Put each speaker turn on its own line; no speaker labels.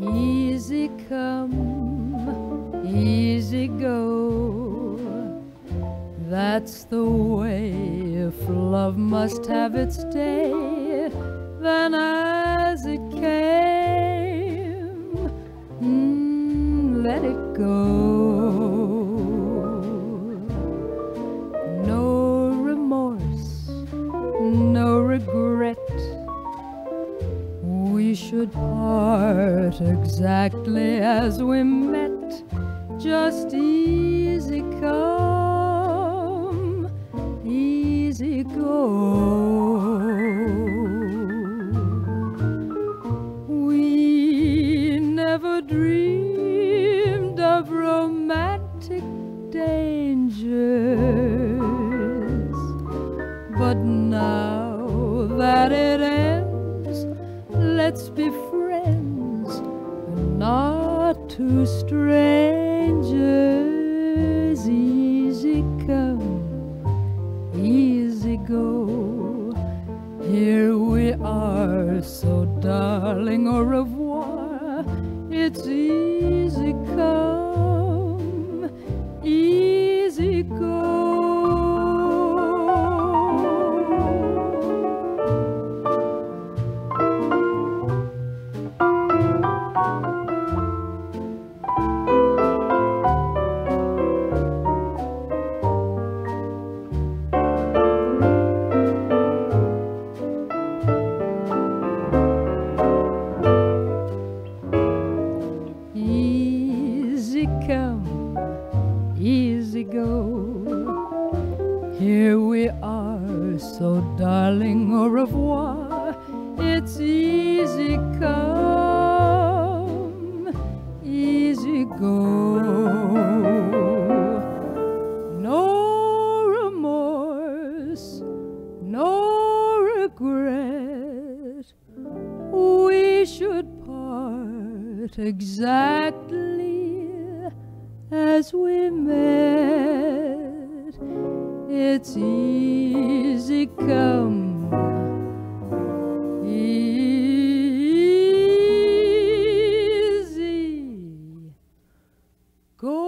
Easy come, easy go. That's the way if love must have its day. Then as it came, mm, let it go. Should part exactly as we met, just easy come, easy go. We never dreamed of romantic dangers, but now that it ends, let's be friends and not two strangers. Easy come, easy go. Here we are, so darling, au revoir. It's easy come, easy go. Here we are, so darling, au revoir. It's easy come, easy go. No remorse, no regret. We should part exactly as we met. It's easy come, easy go.